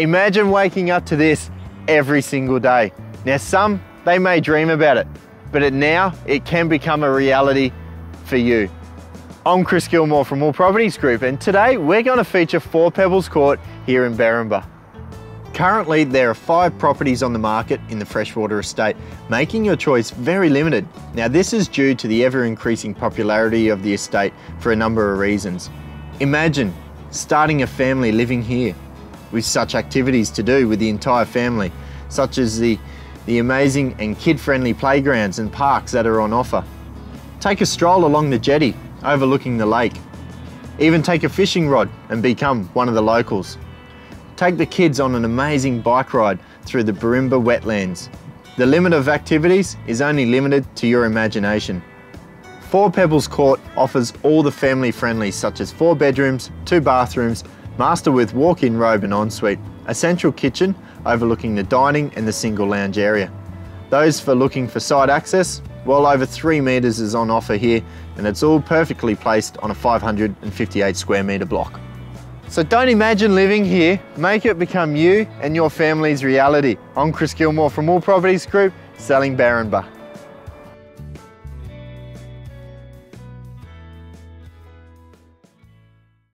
Imagine waking up to this every single day. Now some, they may dream about it, but it now it can become a reality for you. I'm Chris Gilmour from All Properties Group and today we're going to feature 4 Pebbles Court here in Berrinba. Currently there are 5 properties on the market in the freshwater estate, making your choice very limited. Now this is due to the ever increasing popularity of the estate for a number of reasons. Imagine starting a family living here with such activities to do with the entire family, such as the, the amazing and kid-friendly playgrounds and parks that are on offer. Take a stroll along the jetty overlooking the lake. Even take a fishing rod and become one of the locals. Take the kids on an amazing bike ride through the Berrinba wetlands. The limit of activities is only limited to your imagination. Four Pebbles Court offers all the family friendly such as four bedrooms, two bathrooms, master with walk-in robe and ensuite, a central kitchen overlooking the dining and the single lounge area. Those for looking for side access, well over three metres is on offer here and it's all perfectly placed on a 558 square metre block. So don't imagine living here, make it become you and your family's reality. I'm Chris Gilmour from All Properties Group, selling Berrinba.